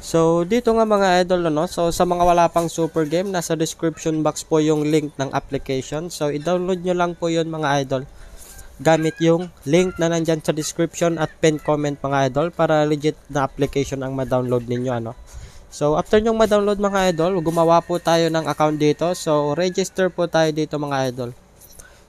So, dito nga mga idol, ano, so sa mga wala pang super game, nasa description box po yung link ng application. So, i-download nyo lang po yun mga idol. Gamit yung link na nandyan sa description at pin comment mga idol para legit na application ang ma-download ninyo, ano. So, after nyong ma-download mga idol, gumawa po tayo ng account dito. So, register po tayo dito mga idol.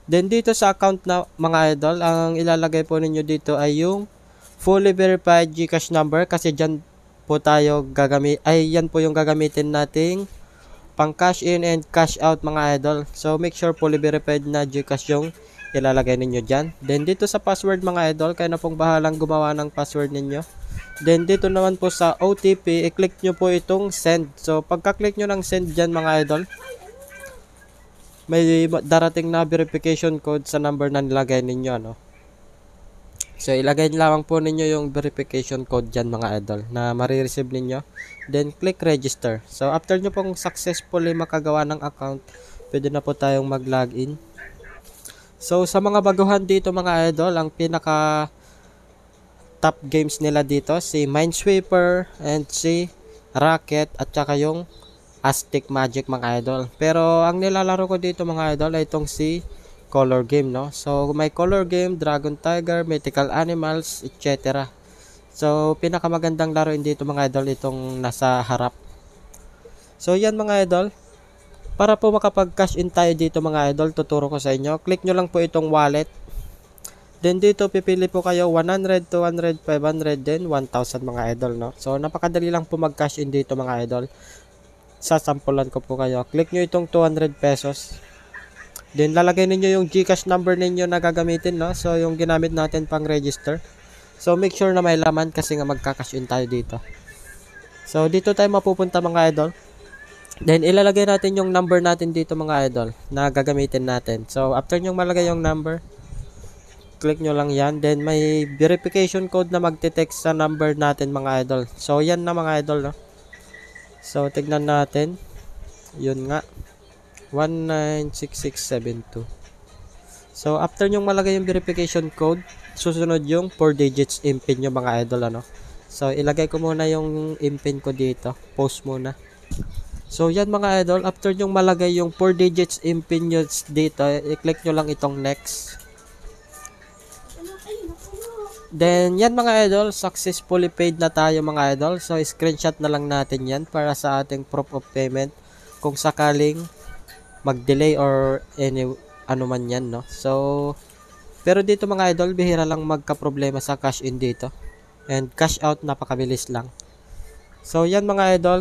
Then, dito sa account na mga idol, ang ilalagay po ninyo dito ay yung fully verified Gcash number kasi dyan po tayo gagamit ay yan po yung gagamitin nating pang cash in and cash out mga idol. So make sure fully verified na Gcash yung ilalagay ninyo dyan. Then dito sa password mga idol, kayo na pong bahalang gumawa ng password ninyo. Then dito naman po sa OTP, i-click nyo po itong send. So pagka-click nyo ng send dyan mga idol, may darating na verification code sa number na nilagay ninyo. No? So, ilagay lamang po ninyo yung verification code dyan mga idol na marireceive ninyo. Then, click register. So, after nyo pong successfully makagawa ng account, pwede na po tayong mag-login. So, sa mga baguhan dito mga idol, ang pinaka top games nila dito, si Minesweeper and si Rocket at saka yung Aztec Magic mga idol. Pero, ang nilalaro ko dito mga idol ay itong si color game, no? So, may color game, Dragon Tiger, Mythical Animals, etc. So, pinakamagandang laruin dito mga idol itong nasa harap. So, yan mga idol. Para po makapag-cash in tayo dito mga idol, tuturo ko sa inyo. Click nyo lang po itong wallet. Then dito pipili po kayo 100, 200, 500, then 1,000 mga idol, no? So, napakadali lang po mag-cash in dito mga idol. Sasampulan ko po kayo. Click nyo itong 200 pesos. Then lalagay ninyo yung GCash number ninyo na gagamitin, no? So yung ginamit natin pang register. So make sure na may laman kasi nga magka-cash in tayo dito. So dito tayo mapupunta mga idol. Then ilalagay natin yung number natin dito mga idol na gagamitin natin. So after nyo malagay yung number, click nyo lang yan. Then may verification code na magte-text sa number natin mga idol. So yan na mga idol, no? So tignan natin. Yun nga. 196672. So, after nyong malagay yung verification code, susunod yung 4 digits impin nyo mga idol, ano. So, ilagay ko muna yung impin ko dito. Post muna. So, yan mga idol. After nyong malagay yung 4 digits impin nyo dito, i-click nyo lang itong next. Then, yan mga idol, successfully paid na tayo mga idol. So, screenshot na lang natin yan para sa ating proof of payment. Kung sakaling mag-delay or any ano man yan, no? So, pero dito mga idol, bihira lang magka-problema sa cash in dito. And cash out, napakabilis lang. So, yan mga idol,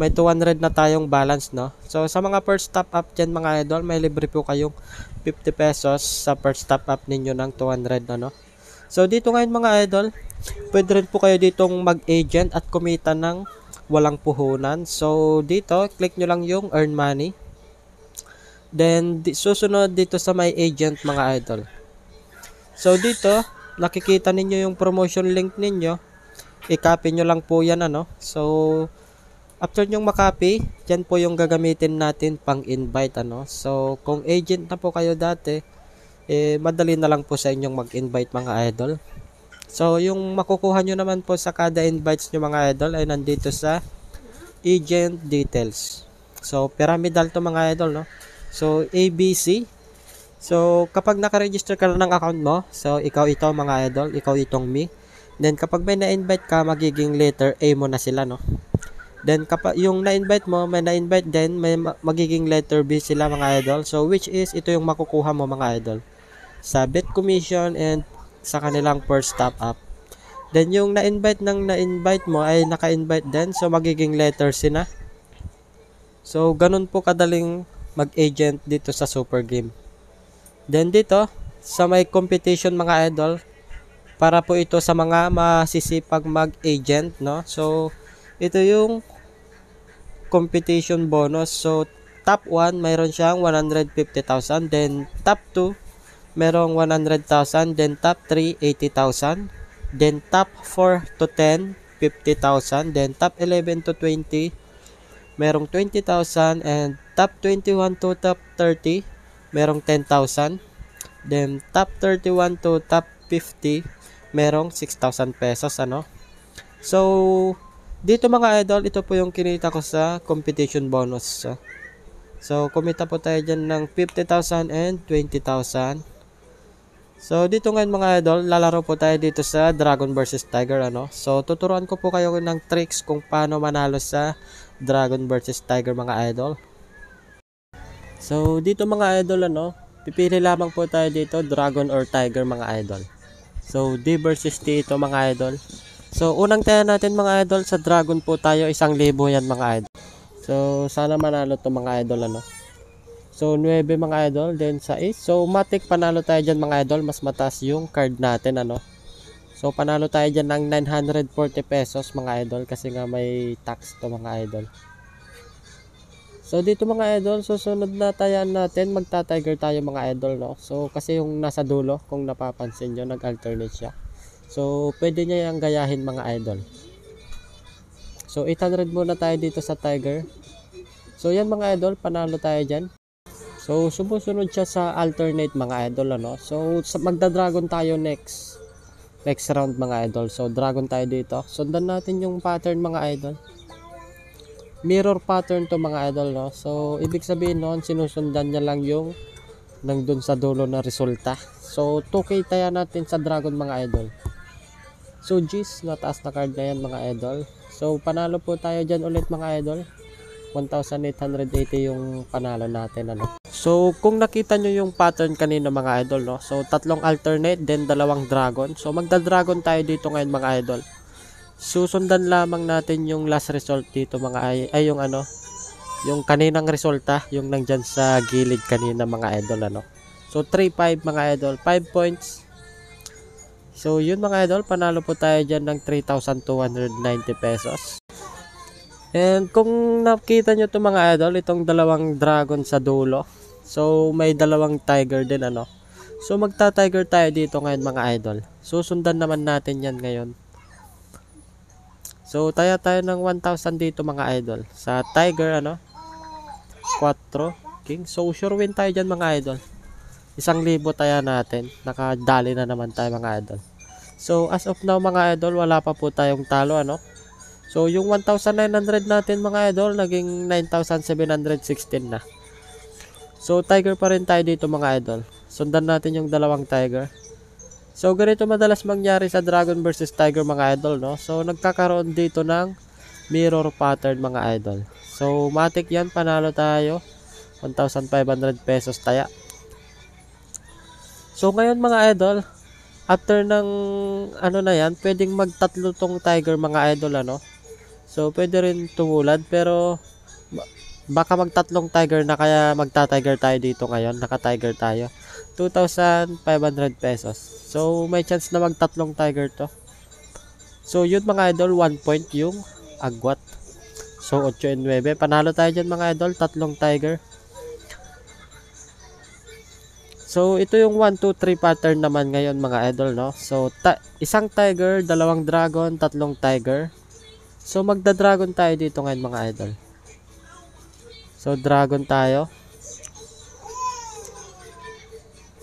may 200 na tayong balance, no? So, sa mga first top up dyan mga idol, may libre po kayong 50 pesos sa first top up ninyo ng 200, no? no? So, dito ngayon mga idol, pwede rin po kayo ditong mag-agent at kumita ng walang puhunan. So, dito, click nyo lang yung earn money. Then, susunod dito sa my agent mga idol. So, dito, nakikita ninyo yung promotion link ninyo. I-copy nyo lang po yan, ano. So, after nyong makopy, yan po yung gagamitin natin pang invite, ano. So, kung agent na po kayo dati, eh, madali na lang po sa inyong mag-invite mga idol. So, yung makukuha nyo naman po sa kada invites nyo mga idol ay nandito sa agent details. So, pyramidal to mga idol, no. So, ABC. So, kapag naka-register ka ng account mo, so, ikaw ito mga idol, ikaw itong me. Then, kapag may na-invite ka, magiging letter A mo na sila, no? Then, kapag yung na-invite mo, may na-invite din, may magiging letter B sila mga idol. So, which is, ito yung makukuha mo mga idol. Sa bet commission and sa kanilang first top up. Then, yung na-invite ng na-invite mo ay naka-invite din. So, magiging letter C na. So, ganun po kadaling mag-agent dito sa Super Game. Then dito, sa may competition mga idol, para po ito sa mga masisipag mag-agent, no? So, ito yung competition bonus. So, top 1, mayroon siyang 150,000. Then, top 2, merong 100,000. Then, top 3, 80,000. Then, top 4 to 10, 50,000. Then, top 11 to 20, merong 20,000. And, top 21 to top 30, merong 10,000. Then, top 31 to top 50, merong 6,000 pesos, ano. So, Dito mga idol, ito po yung kinita ko sa competition bonus. So, so kumita po tayo dyan ng 50,000 and 20,000. So, dito ngayon mga idol, lalaro po tayo dito sa Dragon versus Tiger, ano. So, tuturuan ko po kayo ng tricks kung paano manalo sa Dragon versus Tiger mga idol. So, dito mga idol, ano, pipili lamang po tayo dito, Dragon or Tiger mga idol. So, D versus T ito mga idol. So, unang tayo natin mga idol, sa Dragon po tayo, isang libo yan mga idol. So, sana manalo to mga idol ano. So, 9 mga idol, then sa 8. So, matik panalo tayo dyan mga idol, mas mataas yung card natin ano. So, panalo tayo dyan ng 940 pesos mga idol, kasi nga may tax to mga idol. So, dito mga idol, susunod na tayan natin, magta-tiger tayo mga idol no. So, kasi yung nasa dulo, kung napapansin nyo, nag-alternate siya. So, pwede niya yung gayahin mga idol. So, 800 muna tayo dito sa Tiger. So, yan mga idol, panalo tayo dyan. So, sumusunod siya sa alternate mga idol, ano. So, magda-dragon tayo next. Next round mga idol. So, dragon tayo dito. Sundan natin yung pattern mga idol. Mirror pattern to mga idol, no. So, ibig sabihin noon, sinusundan niya lang yung nandun sa dulo na resulta. So, 2K tayo natin sa dragon mga idol. So, G's, nataas na card na yan mga idol. So, panalo po tayo dyan ulit mga idol. 1,880 yung panalo natin. Ano. So, kung nakita nyo yung pattern kanina mga idol, no? So, tatlong alternate, then dalawang dragon. So, magda-dragon tayo dito ngayon mga idol. Susundan lamang natin yung last result dito mga ay, ay yung ano, yung kaninang resulta, yung nandyan sa gilid kanina mga idol, ano. So, 3-5 mga idol, 5 points, So, yun mga idol, panalo po tayo dyan ng 3,290 pesos. And kung nakita nyo to mga idol, itong dalawang dragon sa dulo. So, may dalawang tiger din ano. So, magta-tiger tayo dito ngayon mga idol. Susundan naman natin yan ngayon. So, taya tayo ng 1,000 dito mga idol. Sa tiger ano. 4 king. So, sure win tayo dyan mga idol. Isang libo tayo natin. Nakadali na naman tayo mga idol. So, as of now mga idol, wala pa po tayong talo, ano? So, yung 1,900 natin mga idol, naging 9,716 na. So, tiger pa rin tayo dito mga idol. Sundan natin yung dalawang tiger. So, ganito madalas mangyari sa Dragon versus Tiger mga idol, no? So, nagkakaroon dito ng mirror pattern mga idol. So, matik yan, panalo tayo. 1,500 pesos taya. So, ngayon mga idol, after ng ano na yan, pwedeng magtatlo tong tiger mga idol ano. So pwede rin tumulad pero baka magtatlong tiger na kaya magta-tiger tayo dito ngayon, naka-tiger tayo. 2,500 pesos. So may chance na magtatlong tiger to. So yun mga idol, 1 point yung agwat. So 8 and 9. Panalo tayo dyan mga idol, tatlong tiger. So, ito yung 1, 2, 3 pattern naman ngayon mga idol, no? So, isang tiger, dalawang dragon, tatlong tiger. So, magda-dragon tayo dito ngayon mga idol. So, dragon tayo.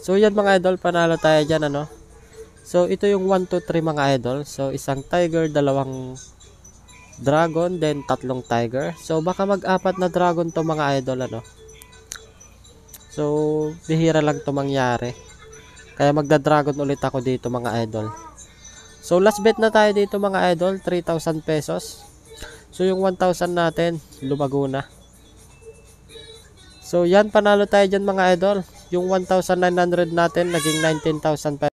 So, yan mga idol, panalo tayo dyan, ano? So, ito yung 1, 2, 3 mga idol. So, isang tiger, dalawang dragon, then tatlong tiger. So, baka mag-apat na dragon to mga idol, ano? So, bihira lang to mangyari. Kaya magda-dragon ulit ako dito mga idol. So, last bet na tayo dito mga idol. 3,000 pesos. So, yung 1,000 natin, lumago na. So, yan, panalo tayo dyan mga idol. Yung 1,900 natin, naging 19,500.